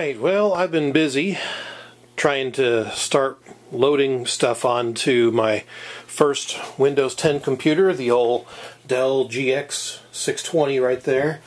Alright, well, I've been busy trying to start loading stuff onto my first Windows 10 computer, the old Dell GX 620 right there.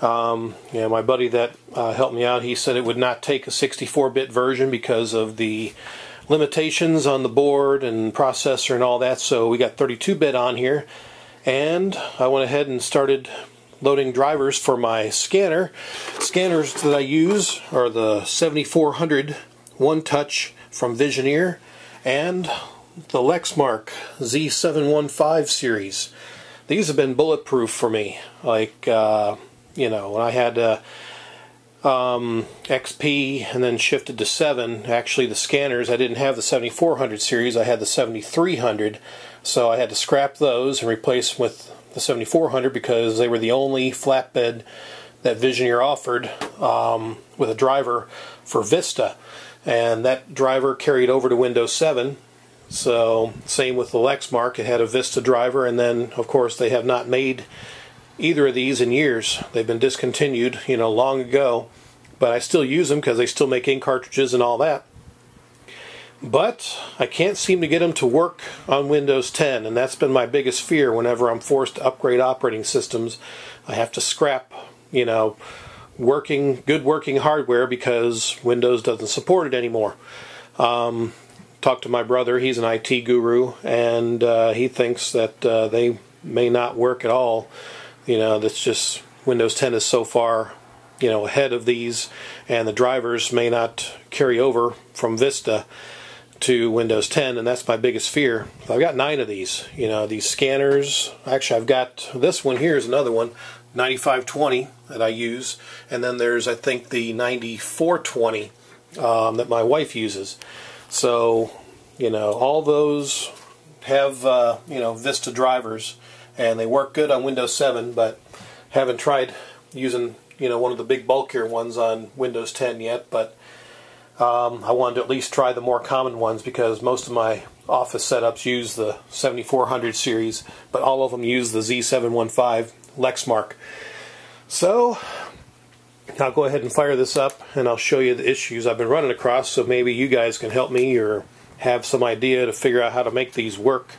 Um, yeah, my buddy that uh, helped me out, he said it would not take a 64-bit version because of the limitations on the board and processor and all that, so we got 32-bit on here. And I went ahead and started loading drivers for my scanner. Scanners that I use are the 7400 One Touch from Visioneer and the Lexmark Z715 series. These have been bulletproof for me. Like, uh, you know, when I had uh, um, XP and then shifted to 7, actually the scanners, I didn't have the 7400 series, I had the 7300. So I had to scrap those and replace them with the 7400 because they were the only flatbed that Visioneer offered um, with a driver for Vista. And that driver carried over to Windows 7. So, same with the Lexmark, it had a Vista driver, and then, of course, they have not made either of these in years. They've been discontinued, you know, long ago. But I still use them because they still make ink cartridges and all that. But I can't seem to get them to work on Windows 10, and that's been my biggest fear whenever I'm forced to upgrade operating systems. I have to scrap, you know, working good working hardware because Windows doesn't support it anymore. Um, talked to my brother, he's an IT guru, and uh, he thinks that uh, they may not work at all. You know, that's just Windows 10 is so far, you know, ahead of these, and the drivers may not carry over from Vista to Windows 10, and that's my biggest fear. I've got nine of these. You know, these scanners. Actually, I've got this one here is another one, 9520 that I use, and then there's I think the 9420 um, that my wife uses. So, you know, all those have uh, you know Vista drivers, and they work good on Windows 7, but haven't tried using you know one of the big bulkier ones on Windows 10 yet, but um, I wanted to at least try the more common ones because most of my office setups use the 7400 series, but all of them use the Z715 Lexmark. So I'll go ahead and fire this up and I'll show you the issues I've been running across so maybe you guys can help me or have some idea to figure out how to make these work.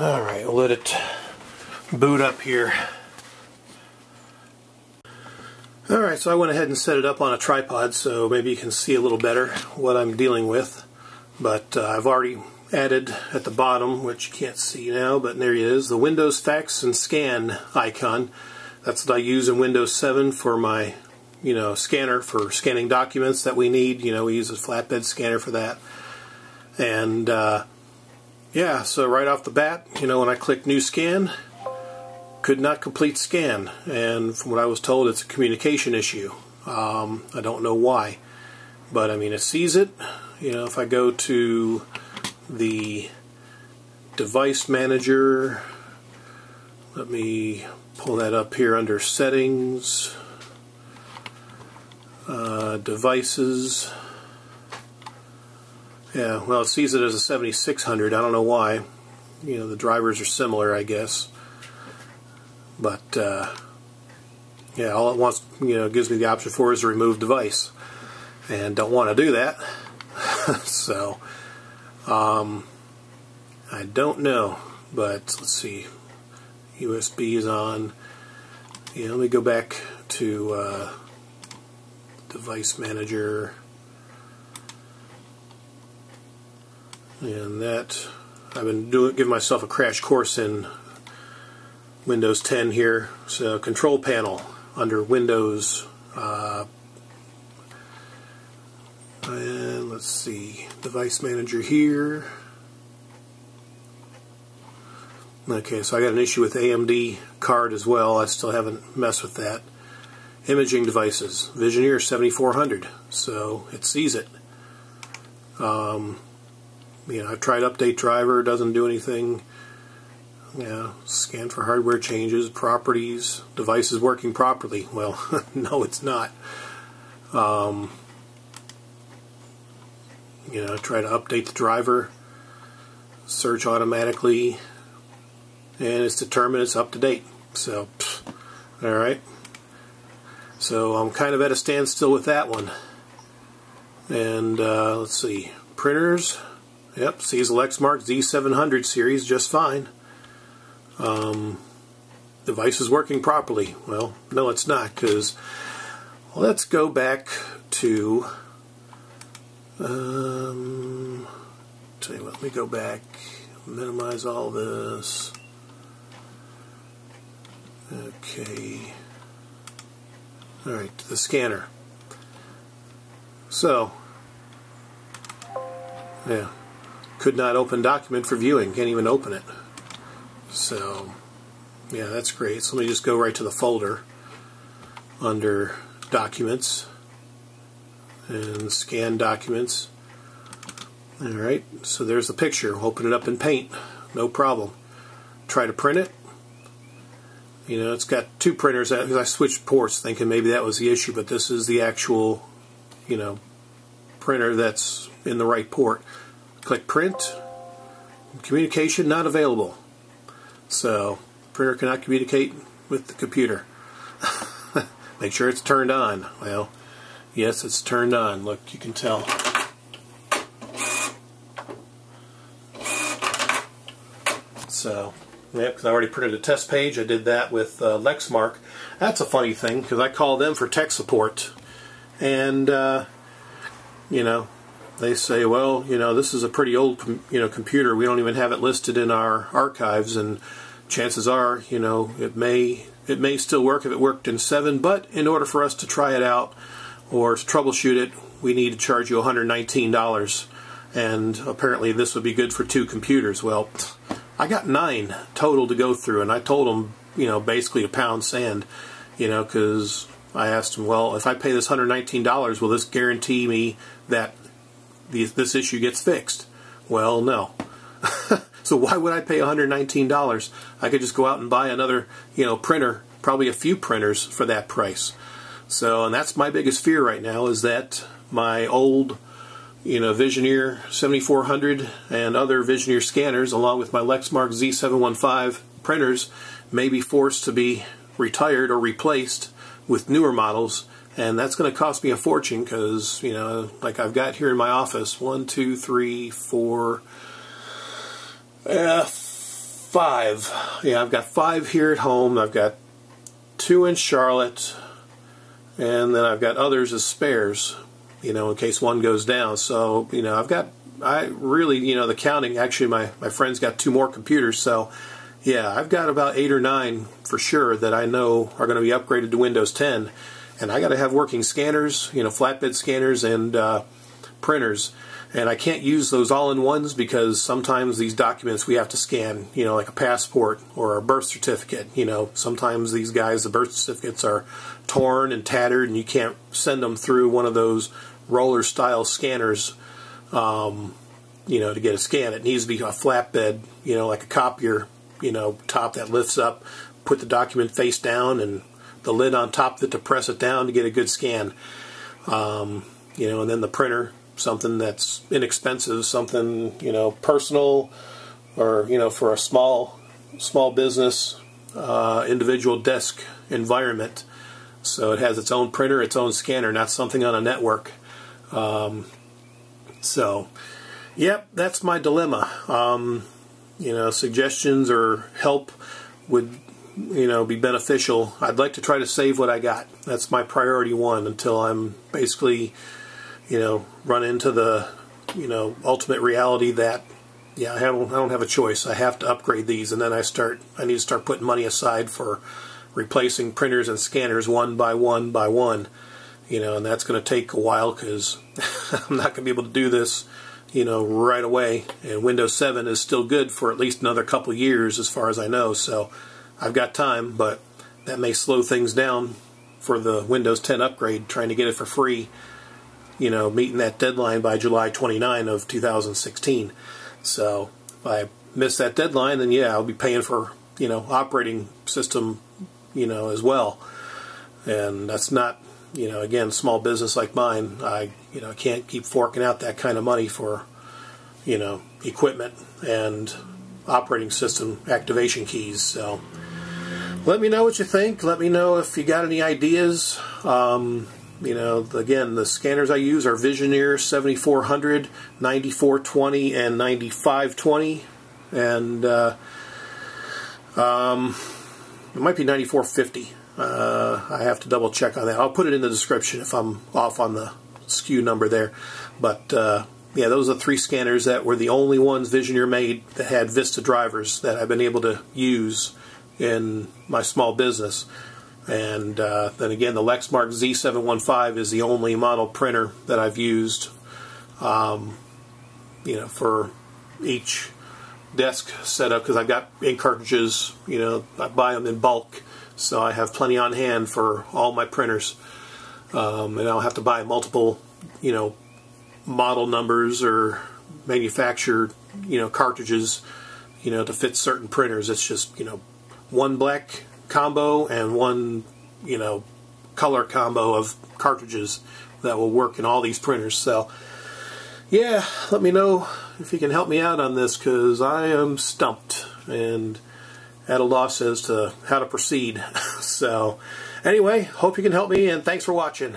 Alright, let it boot up here. Alright, so I went ahead and set it up on a tripod so maybe you can see a little better what I'm dealing with. But uh, I've already added at the bottom, which you can't see now, but there it is, the Windows Fax and Scan icon. That's what I use in Windows 7 for my, you know, scanner for scanning documents that we need. You know, we use a flatbed scanner for that. And, uh, yeah, so right off the bat, you know, when I click New Scan, could not complete scan, and from what I was told, it's a communication issue. Um, I don't know why, but I mean, it sees it. You know, if I go to the device manager, let me pull that up here under settings, uh, devices. Yeah, well, it sees it as a 7600. I don't know why. You know, the drivers are similar, I guess. But uh, yeah, all it wants, you know, gives me the option for is to remove device, and don't want to do that. so um, I don't know, but let's see. USB is on. Yeah, let me go back to uh, device manager. And that I've been doing giving myself a crash course in Windows 10 here. So control panel under Windows. Uh, and let's see, device manager here. Okay, so I got an issue with AMD card as well. I still haven't messed with that. Imaging devices, Visioneer 7400, so it sees it. Um, you know, I've tried update driver, doesn't do anything. Yeah, scan for hardware changes, properties, devices working properly. Well, no, it's not. Um, you know, try to update the driver, search automatically, and it's determined it's up to date. So, pff, all right. So I'm kind of at a standstill with that one. And uh, let's see, printers. Yep, Ciezel Lexmark Z700 series just fine. Um, device is working properly. Well, no, it's not because let's go back to. Um, tell you what, let me go back, minimize all this. Okay. Alright, the scanner. So, yeah, could not open document for viewing, can't even open it. So, yeah, that's great. So let me just go right to the folder under Documents and Scan Documents. Alright, so there's the picture. Open it up in Paint, no problem. Try to print it. You know, it's got two printers. I switched ports thinking maybe that was the issue, but this is the actual, you know, printer that's in the right port. Click Print. Communication not available. So, printer cannot communicate with the computer. Make sure it's turned on. Well, yes, it's turned on. Look, you can tell. So, yeah, because I already printed a test page. I did that with uh, Lexmark. That's a funny thing because I called them for tech support, and uh, you know, they say, well, you know, this is a pretty old, you know, computer. We don't even have it listed in our archives, and chances are, you know, it may it may still work if it worked in seven. But in order for us to try it out or to troubleshoot it, we need to charge you 119 dollars, and apparently this would be good for two computers. Well, I got nine total to go through, and I told them, you know, basically a pound sand, you know, because I asked them, well, if I pay this $119, will this guarantee me that this issue gets fixed? Well, no. so why would I pay $119? I could just go out and buy another, you know, printer, probably a few printers for that price. So, and that's my biggest fear right now is that my old, you know, Visioneer 7400 and other Visioneer scanners, along with my Lexmark Z715 printers, may be forced to be retired or replaced with newer models and that's going to cost me a fortune because you know like I've got here in my office one two three four uh, five. Yeah I've got five here at home. I've got two in Charlotte and then I've got others as spares you know in case one goes down. So you know I've got I really you know the counting actually my my friend's got two more computers. So yeah I've got about eight or nine for sure that I know are going to be upgraded to Windows 10 and I got to have working scanners, you know, flatbed scanners and uh, printers. And I can't use those all-in-ones because sometimes these documents we have to scan, you know, like a passport or a birth certificate. You know, sometimes these guys, the birth certificates are torn and tattered, and you can't send them through one of those roller-style scanners, um, you know, to get a scan. It needs to be a flatbed, you know, like a copier, you know, top that lifts up, put the document face down, and the lid on top of it to press it down to get a good scan. Um, you know, and then the printer, something that's inexpensive, something you know personal, or you know for a small small business, uh, individual desk environment. So it has its own printer, its own scanner, not something on a network. Um, so, yep, that's my dilemma. Um, you know, suggestions or help would you know, be beneficial. I'd like to try to save what I got. That's my priority one until I'm basically, you know, run into the, you know, ultimate reality that, yeah, I don't, I don't have a choice. I have to upgrade these, and then I start, I need to start putting money aside for replacing printers and scanners one by one by one, you know, and that's going to take a while because I'm not going to be able to do this, you know, right away. And Windows 7 is still good for at least another couple years, as far as I know. So I've got time, but that may slow things down for the Windows 10 upgrade, trying to get it for free, you know, meeting that deadline by July 29 of 2016. So if I miss that deadline, then yeah, I'll be paying for, you know, operating system, you know, as well. And that's not, you know, again, small business like mine, I, you know, can't keep forking out that kind of money for, you know, equipment and operating system activation keys. So, let me know what you think. Let me know if you got any ideas. Um, You know, again, the scanners I use are Visioneer 7400, 9420, and 9520. And uh, um, it might be 9450. Uh, I have to double check on that. I'll put it in the description if I'm off on the SKU number there. But uh, yeah, those are three scanners that were the only ones Visioneer made that had Vista drivers that I've been able to use in my small business. And uh, then again, the Lexmark Z715 is the only model printer that I've used, um, you know, for each desk setup because I've got ink cartridges, you know, I buy them in bulk, so I have plenty on hand for all my printers. Um, and I'll have to buy multiple, you know, model numbers or manufacturer, you know, cartridges, you know, to fit certain printers. It's just, you know, one black combo and one, you know, color combo of cartridges that will work in all these printers. So, yeah, let me know if you can help me out on this because I am stumped and at a loss as to how to proceed. so, anyway, hope you can help me and thanks for watching.